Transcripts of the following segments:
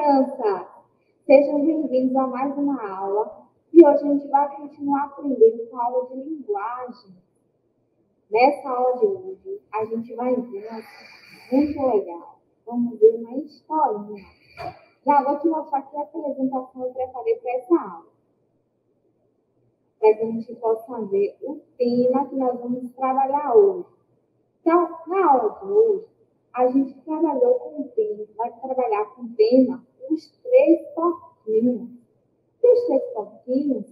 crianças! Sejam bem-vindos a mais uma aula e hoje a gente vai continuar aprendendo com a aula de linguagem. Nessa aula de hoje, a gente vai ver uma muito legal. Vamos ver uma historinha. Já vou te mostrar aqui a apresentação que eu preparei para essa aula. Para que a gente possa ver o tema que nós vamos trabalhar hoje. Então, na aula de hoje, a gente trabalhou com o tema, vai trabalhar com o tema os três porquinhos. E os três porquinhos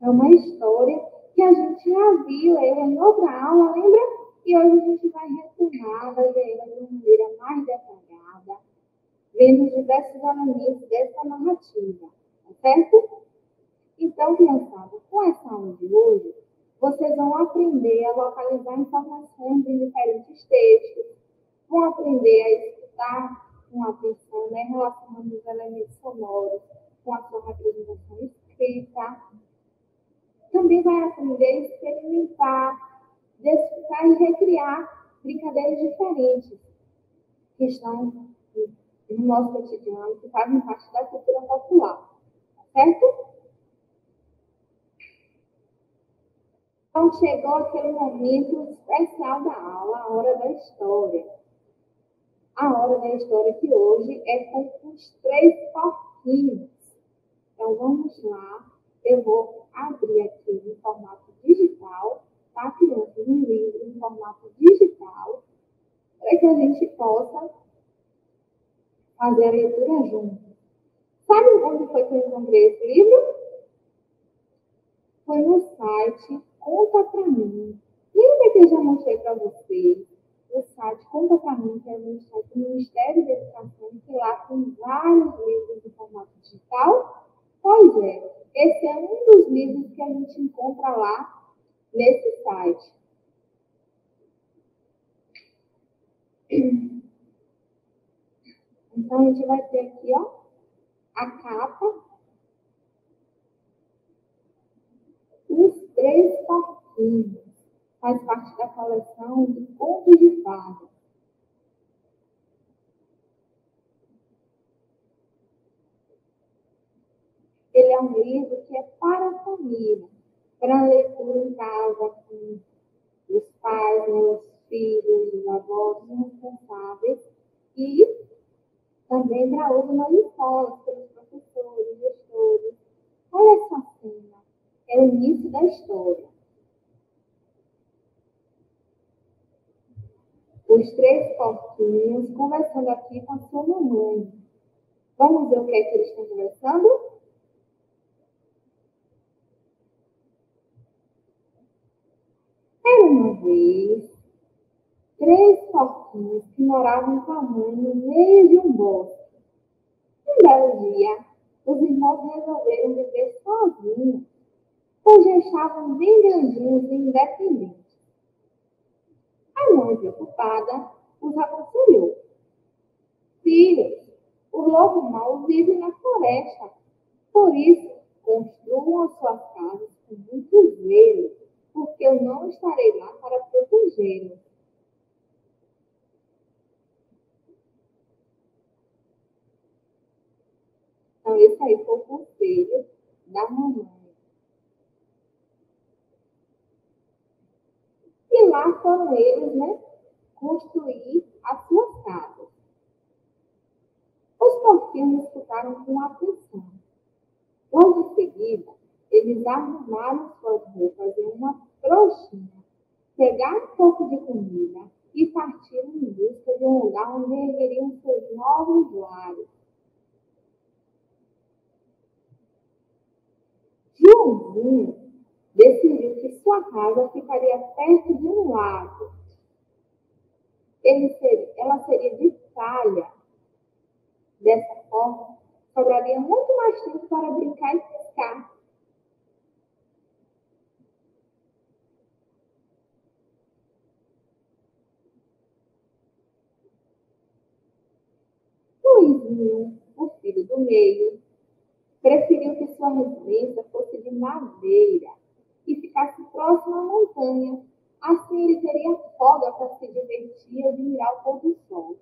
é uma história que a gente já viu ela em outra aula, lembra? E hoje a gente vai retomar, vai ver ela de uma maneira mais detalhada, vendo diversos elementos dessa narrativa, tá certo? Então, criançada, com essa aula de hoje, vocês vão aprender a localizar informações em diferentes textos, vão aprender a escutar com atenção, né, relacionando os elementos sonoros com a sua representação escrita. Também vai aprender a experimentar, desfrutar e recriar brincadeiras diferentes que estão no nosso cotidiano, que fazem parte da cultura popular. Certo? Então, chegou aquele momento especial da aula, a hora da história. A hora da história que hoje é com os três porquinhos. Então, vamos lá. Eu vou abrir aqui no formato digital, tá, crianças? Um livro em formato digital, para que a gente possa fazer a leitura junto. Sabe onde foi que eu encontrei esse livro? Foi no site Conta Pra Mim. Lembra que eu já mostrei para vocês o site que é o site do Ministério da Educação, que lá tem vários livros em formato digital? Pois é, esse é um dos livros que a gente encontra lá nesse site. Então, a gente vai ter aqui, ó, a capa, os três porquinhos faz parte da coleção de contos de fadas. Ele é um livro que é para a família, para leitura em casa com os pais, né, os filhos, os avós, os responsáveis, e também para uso nas escolas, pelos professores, gestores. Olha essa cena, é o início da história. Os três porquinhos conversando aqui com a sua mamãe. Vamos ver o que é que eles estão conversando? Era uma vez três porquinhos que moravam com a mãe no meio de um bosque. Um belo dia, os irmãos resolveram viver sozinhos, pois já estavam bem grandinhos e independentes. A mãe, preocupada, os aconselhou. Filhos, o lobo mau vive na floresta. Por isso, construam as suas casas com muito zelo, porque eu não estarei lá para protegê-los. Então, esse aí foi o conselho da mamãe. E lá foram eles, né, construir as suas casas. Os porquinhos escutaram com atenção. Logo em seguida, eles arrumaram suas roupas em uma trouxinha, pegaram um pouco de comida e partiram em busca de um lugar onde ergueriam seus novos lares. Joãozinho casa ficaria perto de um lago. Ela seria de palha. Dessa forma, sobraria muito mais tempo para brincar e pescar. Luizinho, o filho do meio, preferiu que sua residência fosse de madeira que ficasse próximo à montanha. Assim ele teria folga para se divertir e admirar o pôr do sol.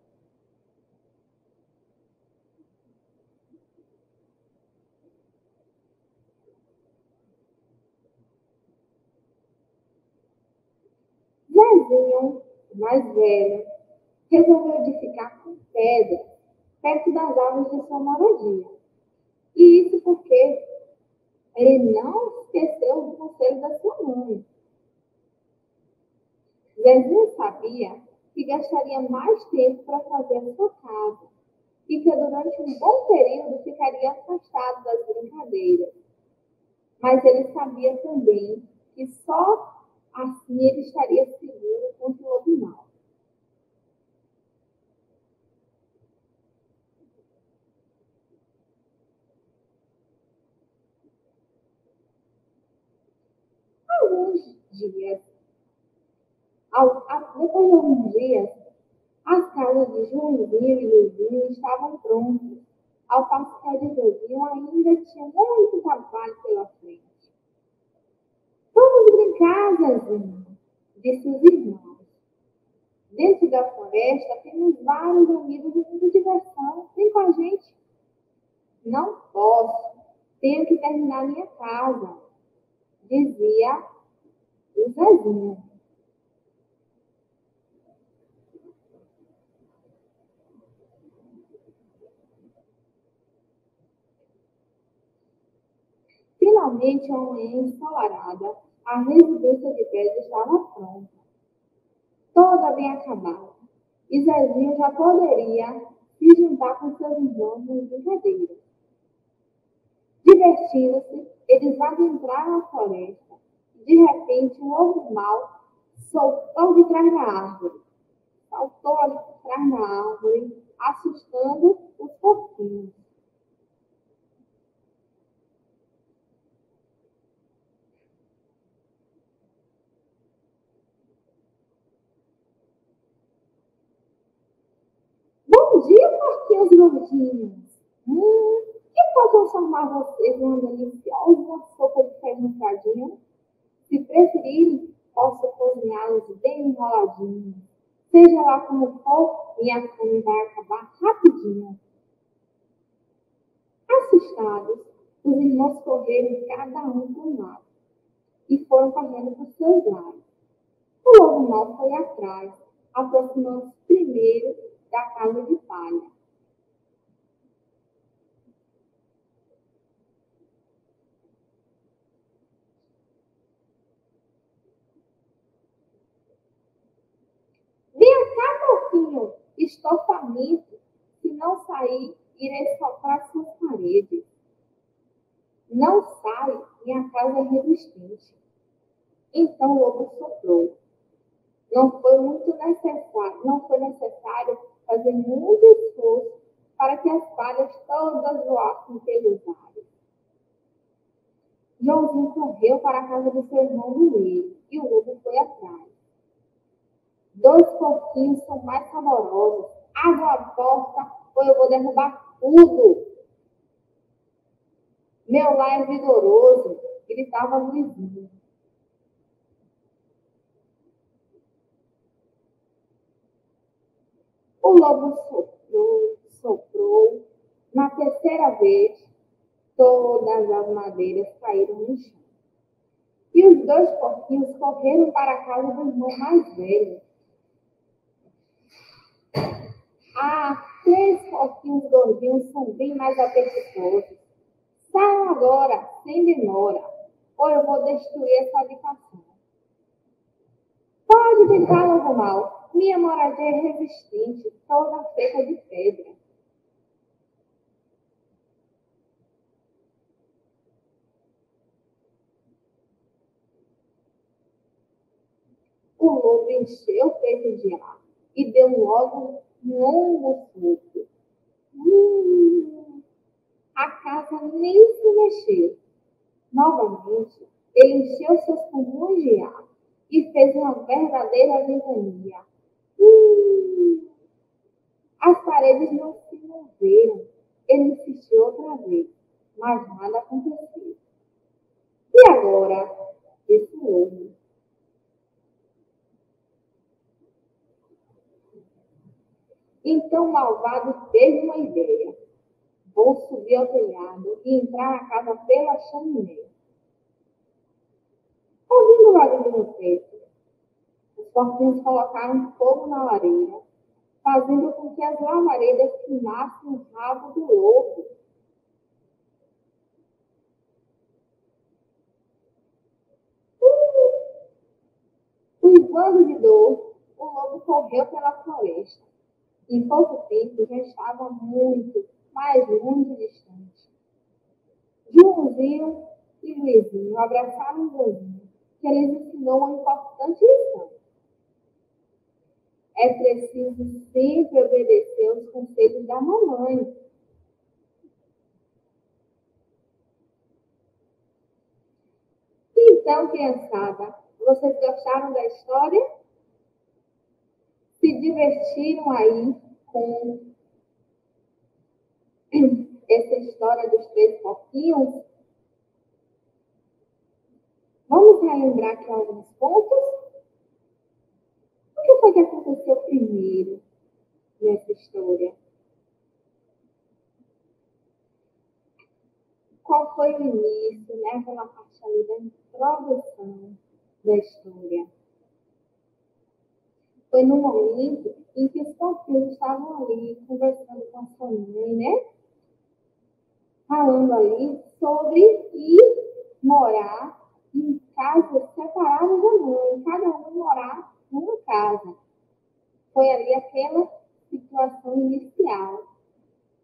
Zezinho, mais velho, resolveu edificar com pedra perto das árvores de sua moradia. E isso porque ele não esqueceu o conselho da sua mãe. Zezinho sabia que gastaria mais tempo para fazer a sua casa e que durante um bom período ficaria afastado das brincadeiras. Mas ele sabia também que só assim ele estaria seguro contra o lobo dias, depois de alguns dias, as casas de Joãozinho e Luizinho estavam prontas, ao passo que a de Joãozinho ainda tinha muito trabalho pela frente. Vamos brincar, Zezinho, disse os irmãos. Dentro da floresta temos vários amigos e muita diversão. Vem com a gente. Não posso. Tenho que terminar minha casa, dizia o Zezinho. Finalmente, a manhã ensolarada, a residência de pedra estava pronta. Toda bem acabada. E Zezinho já poderia se juntar com seus irmãos nas brincadeiras. Divertindo-se, eles adentraram a floresta. De repente, um ovo mau soltou de trás da árvore. Saltou ali por trás da árvore, assustando os porquinhos. Bom dia, porquinhos gordinhos. Hum, que pode transformar vocês numa deliciosa sopa de feijão? Se preferirem, posso cozinhá-los bem enroladinhos. Seja lá como for, minha fome vai acabar rapidinho. Assustados, os irmãos correram cada um para um lado e foram correndo para os seus lados. O lobo mau foi atrás, aproximando-se primeiro da casa de palha. Venha cá, porquinho, estou faminto. Se não sair, irei soprar suas paredes. Não sai, minha casa é resistente. Então o lobo soprou. Não foi muito necessário, não foi necessário fazer muito esforço para que as palhas todas voassem pelos ares. Joãozinho correu para a casa do seu irmão meio e o lobo foi atrás. Dois porquinhos são mais saborosos. Abra a porta ou eu vou derrubar tudo. Meu lar é vigoroso, gritava Luizinho. O lobo soprou, soprou. Na terceira vez, todas as madeiras caíram no chão. E os dois porquinhos correram para a casa do irmão mais velho. Ah, três porquinhos gordinhos são bem mais apetitosos. Saiam agora, sem demora, ou eu vou destruir essa habitação. Pode tentar, lobo mal, minha moradia é resistente, toda feita de pedra. O lobo encheu o peito de ar e deu logo longo suco. Hum, a casa nem se mexeu. Novamente, ele encheu seus pulmões de ar e fez uma verdadeira ventania. Hum. As paredes não se moveram. Ele insistiu outra vez, mas nada aconteceu. E agora? Disse o Então o malvado teve uma ideia. Vou subir ao telhado e entrar na casa pela chaminé. Ouvindo o barulho no peito, porquinhos colocaram fogo na lareira, fazendo com que as lavaredas queimassem o rabo do lobo. Uivando de dor, o lobo correu pela floresta. Em pouco tempo já estava muito, mas muito distante. Joãozinho e Luizinho abraçaram o vozinho, que lhes ensinou uma importante lição. É preciso sempre obedecer os conselhos da mamãe. Então, criançada, vocês gostaram da história? Divertiram aí com essa história dos três porquinhos? Vamos relembrar aqui alguns pontos? O que foi que aconteceu primeiro nessa história? Qual foi o início, né? Aquela parte ali da introdução da história. Foi no momento em que os porquinhos estavam ali conversando com a sua mãe, né? Falando ali sobre ir morar em casas separadas da mãe, cada um morar numa casa. Foi ali aquela situação inicial.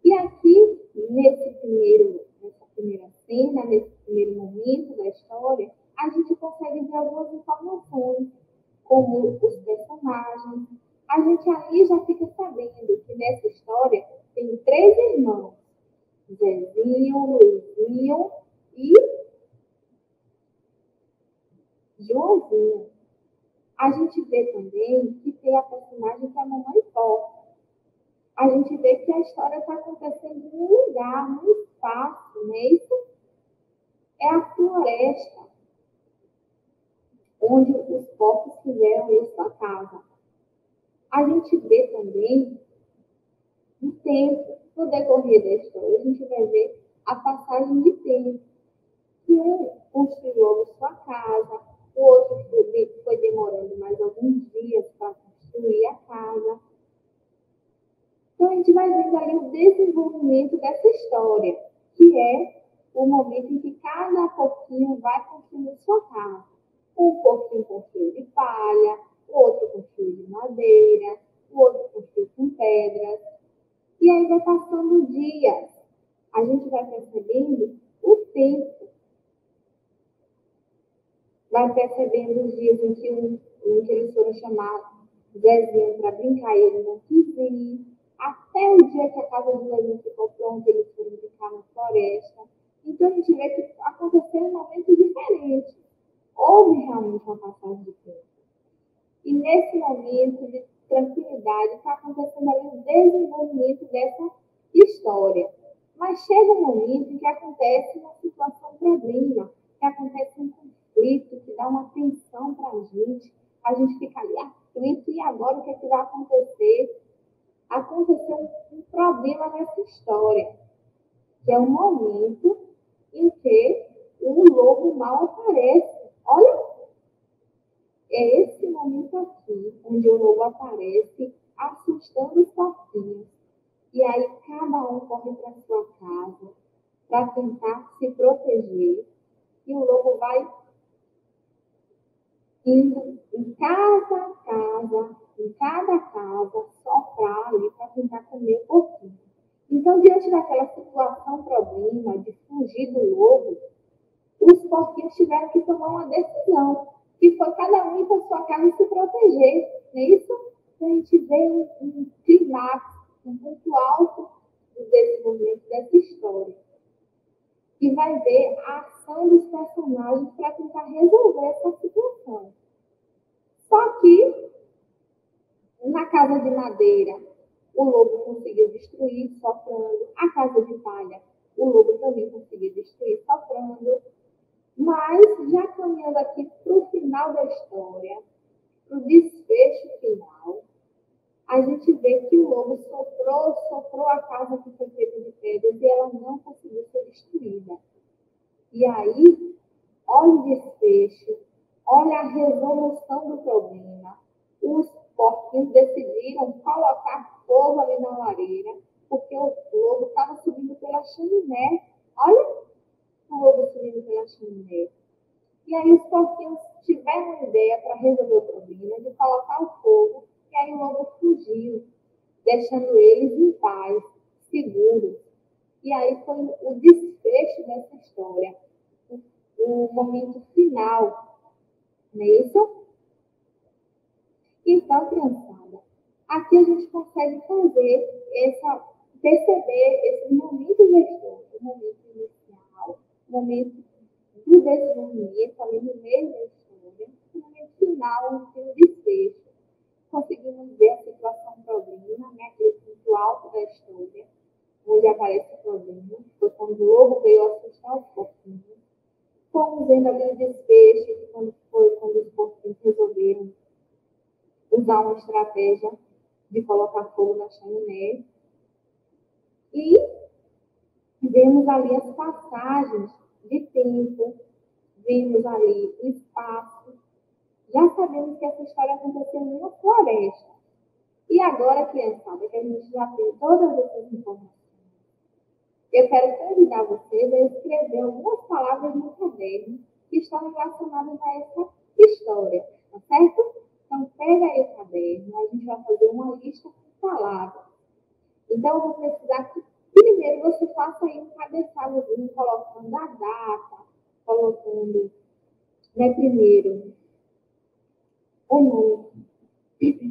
E aqui, nesse primeiro, nessa primeira cena, nesse primeiro momento da história, a gente consegue ver algumas informações, como os. A gente ali já fica sabendo que nessa história tem três irmãos: Zezinho, Luizinho e Joãozinho. A gente vê também que tem a personagem que é a Mamãe Pó. A gente vê que a história está acontecendo em um lugar, num espaço, não é isso? É a floresta, onde os povos fizeram isso a casa. A gente vê também o tempo, no decorrer da história, a gente vai ver a passagem de tempo. Que um construiu sua casa, o outro foi demorando mais alguns dias para construir a casa. Então, a gente vai vendo aí o desenvolvimento dessa história, que é o momento em que cada pouquinho vai construir sua casa. Um pouquinho construiu de palha, o outro construiu de madeira, o outro construiu com pedras. E aí vai passando dias. A gente vai percebendo o tempo vai percebendo os dias em que, em que eles foram chamados Zezinho para brincar e ele não quis ir, até o dia que a casa do Zezinho ficou pronta, eles foram brincar na floresta. Então a gente vê que aconteceu um momento diferente. Houve realmente uma passagem de tempo. E nesse momento de tranquilidade está acontecendo ali o desenvolvimento dessa história. Mas chega um momento em que acontece uma situação problema, que acontece um conflito, que dá uma tensão para a gente, a gente fica ali aflito, e agora o que, é que vai acontecer? Aconteceu um problema nessa história, que é o momento em que o lobo mal aparece. Olha, é esse momento aqui, onde o lobo aparece, assustando os porquinhos. E aí cada um corre para sua casa para tentar se proteger. E o lobo vai indo em casa a casa, em cada casa, soprar ali para tentar comer um pouquinho. Então, diante daquela situação, problema de fugir do lobo, os porquinhos tiveram que tomar uma decisão, que foi cada um ir para sua casa se proteger. Não é isso? Então, a gente vê um, clímax, um ponto alto do desenvolvimento dessa história. E vai ver a ação dos personagens para tentar resolver essa situação. Só que, na casa de madeira, o lobo conseguiu destruir, sofrendo. A casa de palha, o lobo também conseguiu destruir, sofrendo. Mas, já caminhando aqui para o final da história, para o desfecho final, a gente vê que o lobo soprou, soprou a casa que foi feita de pedras e ela não conseguiu ser destruída. E aí, olha o desfecho, olha a resolução do problema. os porquinhos decidiram colocar fogo ali na lareira, porque o fogo estava subindo pela chaminé. Olha fogo subindo pela chaminé. E aí os porquinhos tiveram uma ideia para resolver o problema de colocar o fogo, e aí o lobo fugiu, deixando eles em paz, seguros. E aí foi o desfecho dessa história, o, momento final, não é isso? Então, criançada, aqui a gente consegue fazer essa, perceber esse momento da história, o momento do desenvolvimento, ali no meio da história, o momento final, onde tem o desfecho. Conseguimos ver a situação problema, né, aquele ponto alto da história, onde aparece o problema, foi quando o lobo veio assustar os porquinhos. Fomos vendo ali o desfecho, quando foi quando os porquinhos resolveram usar uma estratégia de colocar fogo na chaminé. E vemos ali as passagens de tempo, vemos ali espaço. Já sabemos que essa história aconteceu numa floresta. E agora, criançada, que a gente já tem todas essas informações, eu quero convidar vocês a escrever algumas palavras no caderno que estão relacionadas a essa história, tá certo? Então, pega aí o caderno, a gente vai fazer uma lista com palavras. Então, eu vou precisar que primeiro você faça aí um cabeçalhozinho, colocando a data, colocando, né, primeiro, o nome,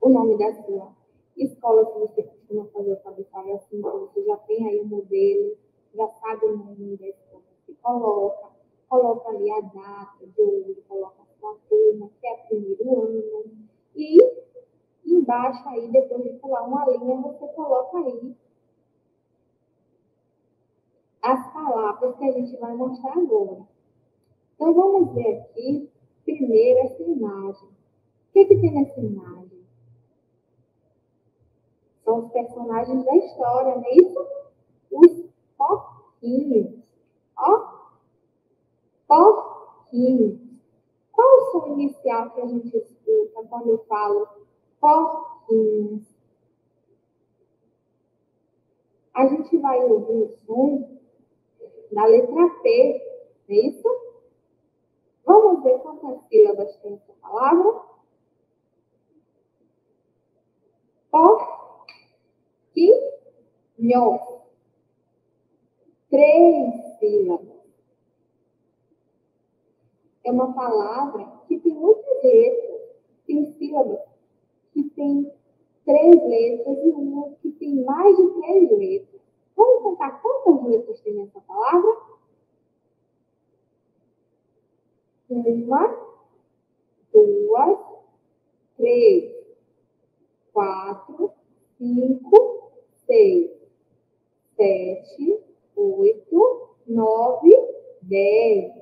o nome da sua escola, se você costuma fazer o cabeçalho assim, então você já tem aí o modelo, já sabe o nome da escola que coloca, coloca ali a data de hoje, coloca uma turma, que é primeiro ano. E embaixo aí, depois de pular uma linha, você coloca aí as palavras que a gente vai mostrar agora. Então, vamos ver aqui, primeiro, essa imagem. O que, que tem nessa imagem? São os personagens da história, não é isso? Os porquinhos. Ó, porquinhos. Qual o som inicial que a gente escuta quando eu falo porquinhos? A gente vai ouvir o som da letra P, é isso? Vamos ver quantas sílabas tem essa palavra? Porquinho. Três sílabas é uma palavra que tem muitas letras, tem sílabas que tem três letras e uma que tem mais de três letras. Vamos contar quantas letras tem nessa palavra? Uma, duas, três, quatro, cinco, seis, sete, oito, nove, dez.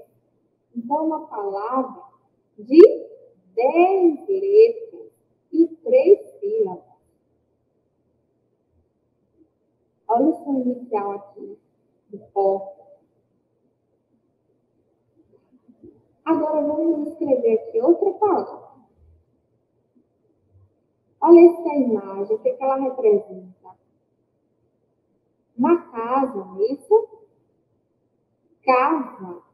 Então, uma palavra de dez letras e três sílabas. Olha o som inicial aqui do pó. Agora vamos escrever aqui outra palavra. Olha essa imagem, o que, que ela representa? Uma casa, não é isso? Casa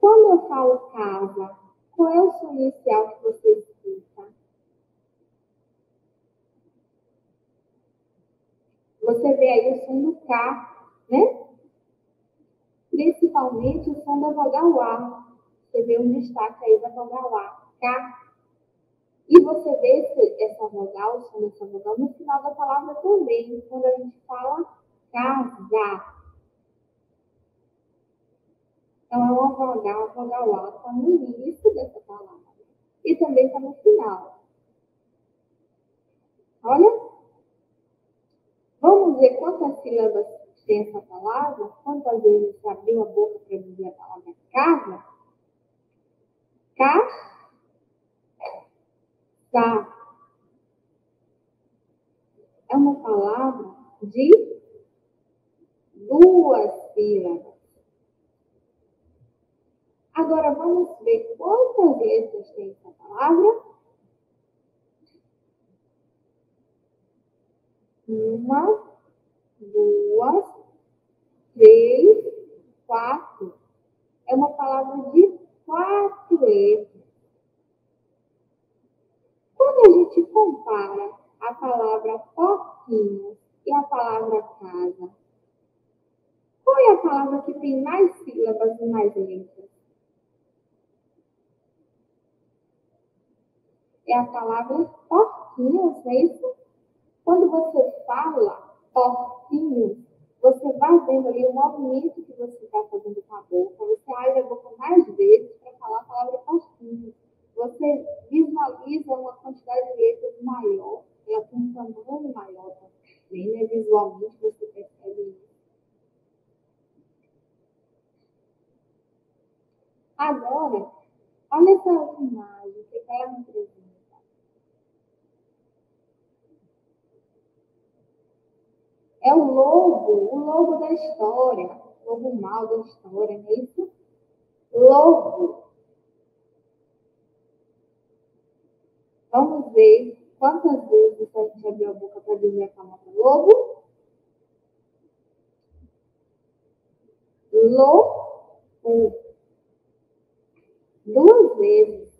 quando eu falo casa, qual é o som inicial que você escuta? Você vê aí o som do K, né? Principalmente o som da vogal A. Você vê um destaque aí da vogal A, K. E você vê esse, essa vogal, o som dessa vogal, no final da palavra também, quando a gente fala casa. Então, é uma vogal, a vogal A está no início dessa palavra. E também está no final. Olha. Vamos ver quantas sílabas tem essa palavra? Quantas vezes você abriu a boca para dizer a palavra casa? Ca. É uma palavra de duas sílabas. Agora vamos ver quantas letras tem essa palavra. Uma, duas, três, quatro. É uma palavra de quatro letras. Quando a gente compara a palavra porquinho e a palavra casa, qual é a palavra que tem mais sílabas e mais letras? É a palavra porquinhos, é isso? Quando você fala porquinhos, você vai vendo ali o movimento que você está fazendo com a boca, você abre a boca mais vezes para falar a palavra porquinhos. Você visualiza uma quantidade de letras maior, ela tem um tamanho maior também, né? Visualmente você percebe isso. Agora, olha essa imagem, que ela representa. É o lobo, o lobo da história, o lobo mal da história, não é isso? Lobo. Vamos ver quantas vezes a gente abriu a boca para dizer a palavra lobo. Lobo. Duas vezes.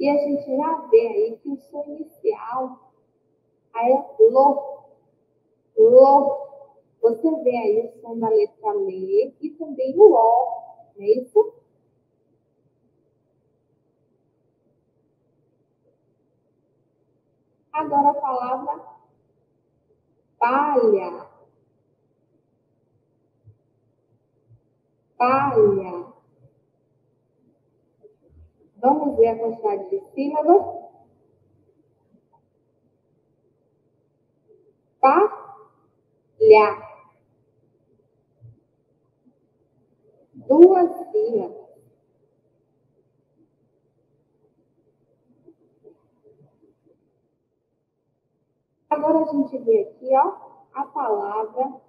E a gente já vê aí que o som inicial é lo. Lo. Você vê aí o som da letra L e também o O, não é isso? Agora a palavra palha. Palha. Vamos ver a quantidade de sílabas. Palha. Duas sílabas. Agora a gente vê aqui, ó, a palavra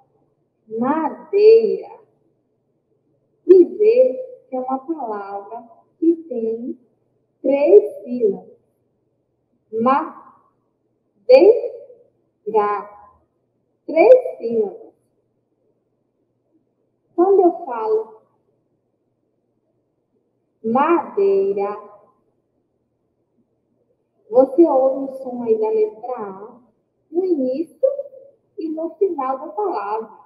madeira. E vê que é uma palavra que tem três sílabas. Madeira. Três sílabas. Quando eu falo madeira, você ouve o som aí da letra A no início e no final da palavra.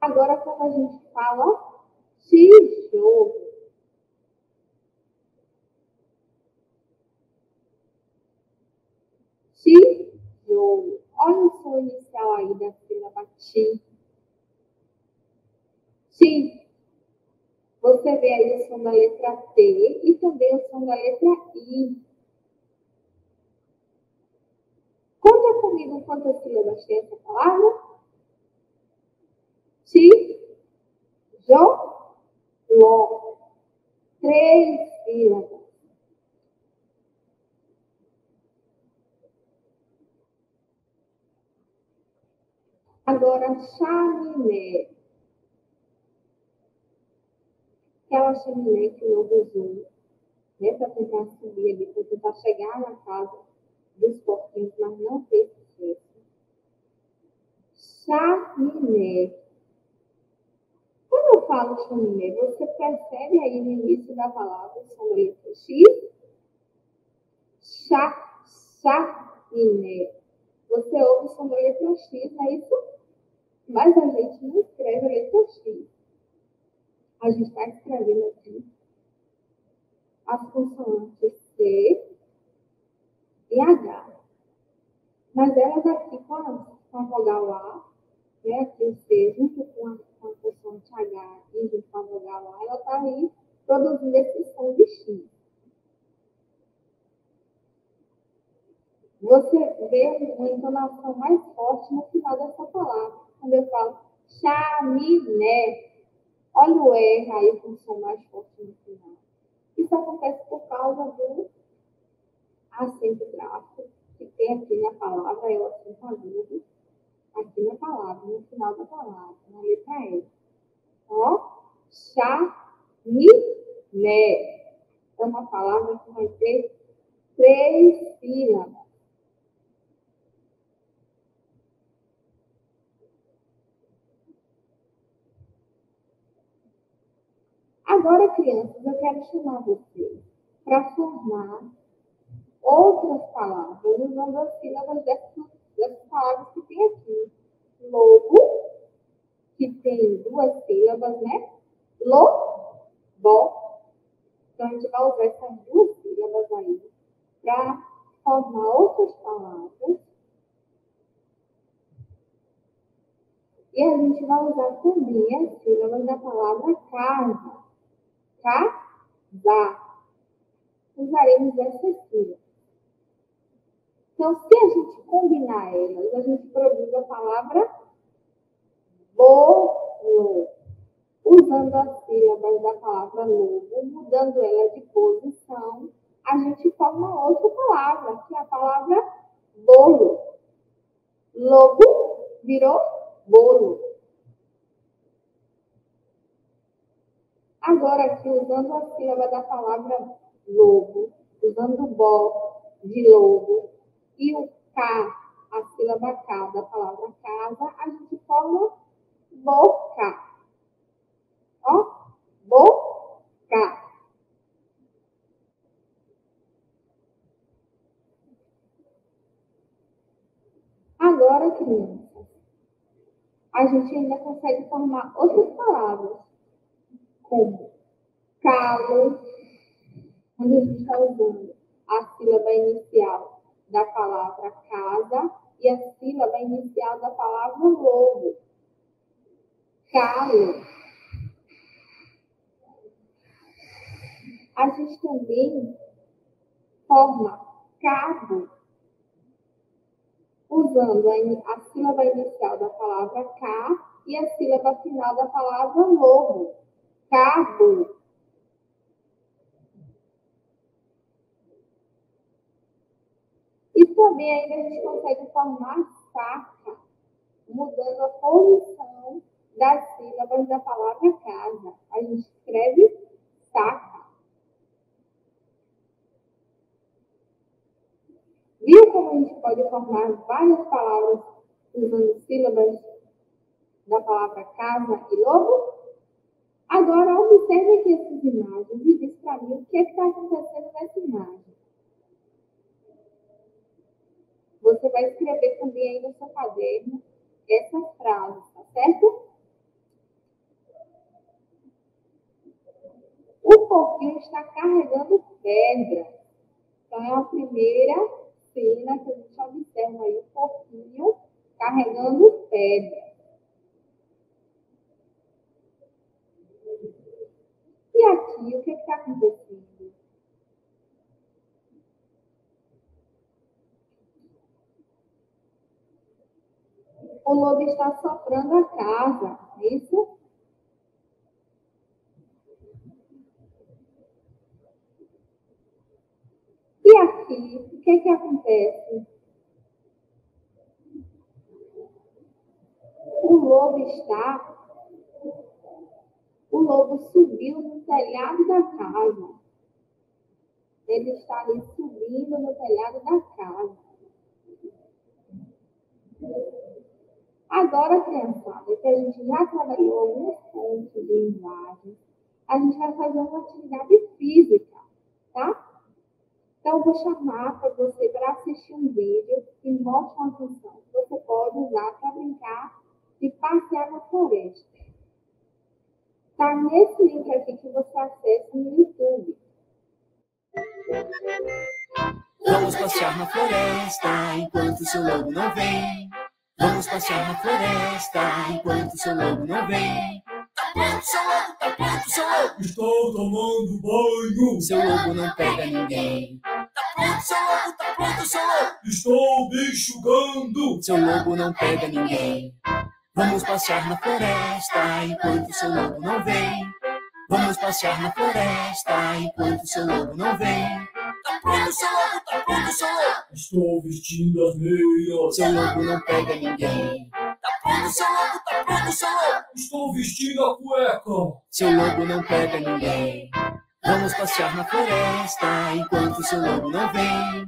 Agora, quando a gente fala tijolo, tijolo. Olha o som inicial aí da sílaba ti. Ti. Você vê aí o som da letra T e também o som da letra I. Conta comigo quantas sílabas tem essa palavra. Ti, jo, lo. Três sílabas. Agora, chaminé. aquela chaminé que o lobo usou, né, para tentar subir ali, para tentar chegar na casa dos porquinhos, mas não fez sucesso. Chaminé. Quando eu falo chaminé, você percebe aí no início da palavra o som da letra X? Chá, chaminé. Você ouve o som da letra X, não é isso? Mas a gente não escreve a letra X a gente está escrevendo aqui as consoantes C e H. Mas elas aqui com a, com a vogal A, né, aqui o C junto com a, com a consoante H e junto com a vogal A, ela está aí produzindo esse som de X. Você vê uma entonação mais forte no final dessa palavra, quando eu falo chaminé. Olha o R aí com som mais forte no final. Isso acontece por causa do acento gráfico que tem aqui na palavra, é o acento agudo, aqui na palavra, no final da palavra, na letra E. Ó, chá, mi, né. é uma palavra que vai ter três sílabas. Agora, crianças, eu quero chamar vocês para formar outras palavras, usando as sílabas dessas, dessas palavras que tem aqui. Lobo, que tem duas sílabas, né? Lo, bo. Então, a gente vai usar essas duas sílabas aí para formar outras palavras. E a gente vai usar também as sílabas da palavra casa. Casa. Usaremos essas sílabas. Então, se a gente combinar elas, a gente produz a palavra bolo. Usando as sílabas da palavra lobo, mudando ela de posição, a gente forma outra palavra, que é a palavra bolo. Lobo virou bolo. Agora, aqui, usando a sílaba da palavra lobo, usando o bó de lobo e o K, a sílaba K da palavra casa, a gente forma boca. Ó, boca. Agora, crianças, a gente ainda consegue formar outras palavras, como calo, quando a gente está usando a sílaba inicial da palavra casa e a sílaba inicial da palavra lobo. Calo. A gente também forma cabo usando a, a sílaba inicial da palavra cá e a sílaba final da palavra lobo. Cabo. E também ainda a gente consegue formar saca, mudando a posição das sílabas da palavra casa. A gente escreve saca. Viu como a gente pode formar várias palavras usando sílabas da palavra casa e lobo? Agora, observe aqui essas imagens e diz para mim o que é está acontecendo nessa imagem. Você vai escrever também aí no seu caderno essa frase, tá certo? O porquinho está carregando pedra. Então, é a primeira cena que a gente observa aí, o porquinho carregando pedra. E aqui, o que está acontecendo? o lobo está soprando a casa, é isso? E aqui, o que, que acontece? O lobo está. O lobo subiu no telhado da casa. Ele está ali subindo no telhado da casa. Agora, criançada, que a gente já trabalhou alguns pontos de linguagem, a gente vai fazer uma atividade física, tá? Então, eu vou chamar para você para assistir um vídeo que mostra uma função que você pode usar para brincar de passear na floresta. Tá nesse link aqui que você acessa no YouTube. Vamos passear na floresta enquanto seu lobo não vem. Vamos passear na floresta enquanto seu lobo não vem. Tá pronto, seu lobo, tá pronto, seu lobo. Estou tomando banho. Seu lobo não pega ninguém. Tá pronto, seu lobo, tá pronto, seu lobo. Estou me enxugando. Seu lobo não pega ninguém. Vamos passear na floresta enquanto seu lobo não vem. Vamos passear na floresta enquanto seu lobo não vem. Tá pronto, seu lobo, tá pronto, seu lobo. Estou vestindo as meias. Seu lobo não pega ninguém. Tá pronto, seu lobo, tá pronto, seu lobo. Estou vestindo a cueca. Seu lobo não pega ninguém. Vamos passear na floresta enquanto seu lobo não vem.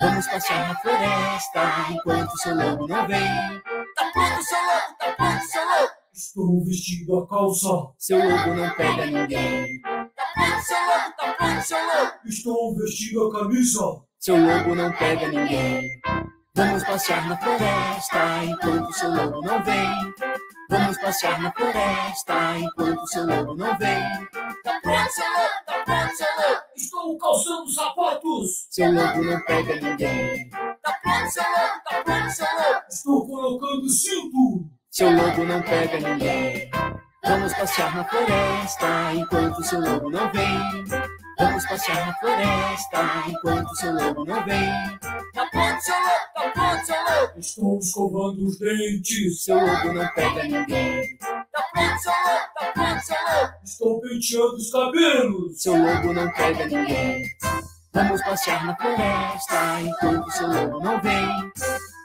Vamos passear na floresta enquanto seu lobo não vem. Tá pronto, seu lobo, tá pronto, seu lobo. Estou vestindo a calça. Seu lobo não pega ninguém. Tá pronto, seu lobo, tá pronto, seu lobo. Estou vestindo a camisa. Seu lobo não pega ninguém. Vamos passear na floresta enquanto seu lobo não vem. Vamos passear na floresta enquanto seu lobo não vem. Tá pronto, seu lobo, tá pronto, seu lobo. Estou calçando sapatos. Seu lobo não pega ninguém. Tá tá. Estou colocando cinto. Seu lobo não pega ninguém. Vamos passear na floresta enquanto seu lobo não vem. Vamos passear na floresta enquanto seu lobo não vem. Tá pronto, seu lobo, tá seu lobo. Estou escovando os dentes. Seu lobo não pega ninguém. Tá pronto, seu lobo, tá pronto, seu lobo. Estou penteando os cabelos. Seu lobo não pega ninguém. Vamos passear na floresta enquanto seu lobo não vem.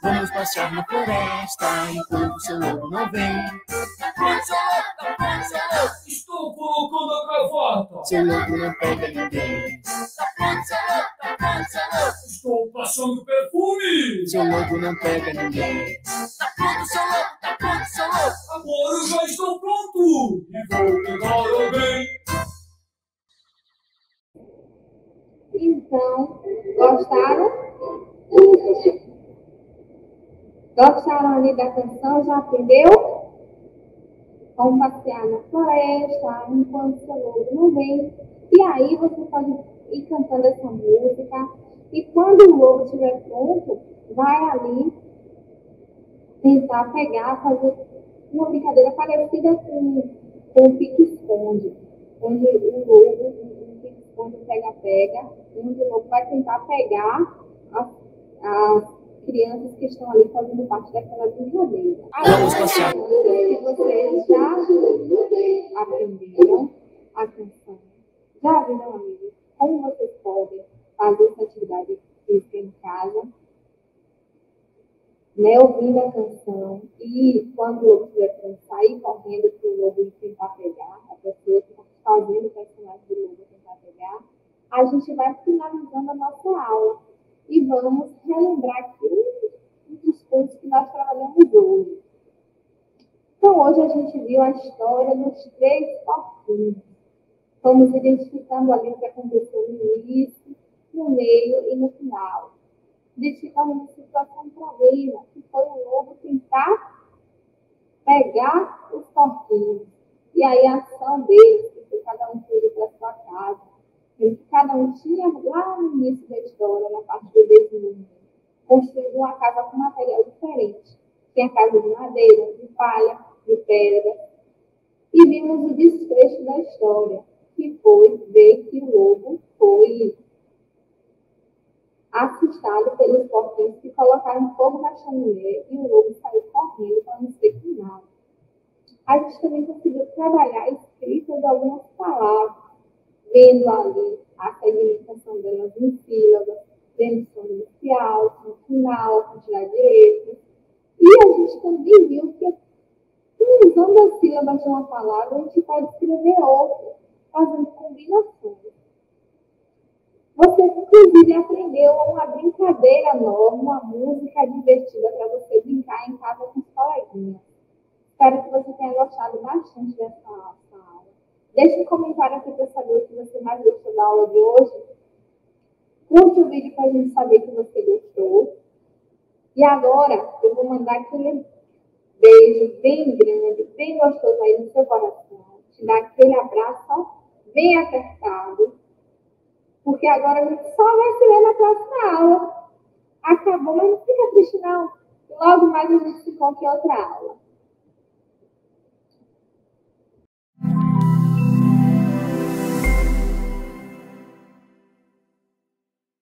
Vamos passear na floresta enquanto seu lobo não vem. Tá pronto, seu lobo, tá pronto, seu lobo. Estou colocando a gravata. Seu lobo não pega ninguém. Tá pronto, seu lobo, tá pronto, seu lobo. Estou passando perfume. Seu lobo não pega ninguém. Tá pronto, seu lobo, tá pronto, seu lobo. Agora eu já estou Gostaram ali da canção? Já aprendeu? Vamos passear na floresta enquanto seu lobo não vem. E aí você pode ir cantando essa música. E quando o lobo estiver pronto, vai ali tentar pegar, fazer uma brincadeira parecida com, com o pique-esconde. Onde o lobo, o pique-esconde pega-pega, onde o lobo vai tentar pegar as, as crianças que estão ali fazendo parte daquela brincadeira. Vamos passear. Se vocês já aprenderam a canção, já viram, amigos, como vocês podem fazer essa atividade física em casa, né, ouvindo a canção, e quando o lobo estiver pronto, sair correndo para o lobo tentar pegar, a pessoa que está fazendo o personagem do lobo tentar pegar, a gente vai finalizando a nossa aula e vamos relembrar aqui um dos pontos que nós trabalhamos hoje. Então, hoje a gente viu a história dos três porquinhos. Fomos identificando ali o que aconteceu no início, no meio e no final. Identificamos uma situação problema, que foi o lobo tentar pegar os porquinhos. E aí a ação deles, que cada um foi para sua casa, cada um tinha lá no início da história, na parte do desenho, construindo uma casa com material diferente. Tinha casa de madeira, de palha, de pedra. E vimos o desfecho da história, que foi ver que o lobo foi assustado pelos porquinhos que colocaram fogo na chaminé e o lobo saiu correndo para não ser queimado. A gente também conseguiu trabalhar escrita de algumas palavras, vendo ali a segmentação delas em sílabas, vendo som inicial, som final, quantidade de letras. E a gente também viu que, usando as sílabas de uma palavra, a gente pode escrever outra, fazendo combinações. Você, inclusive, aprendeu uma brincadeira nova, uma música divertida para você brincar em casa com os coleguinhas. Espero que você tenha gostado bastante dessa aula. Deixe um comentário aqui para saber o que você mais gostou da aula de hoje. Curte o vídeo para a gente saber que você gostou. E agora eu vou mandar aquele beijo bem grande, bem gostoso aí no seu coração. Te dar aquele abraço bem apertado. Porque agora a gente só vai se ver na próxima aula. Acabou, mas não fica triste não. Logo mais a gente se encontra em outra aula.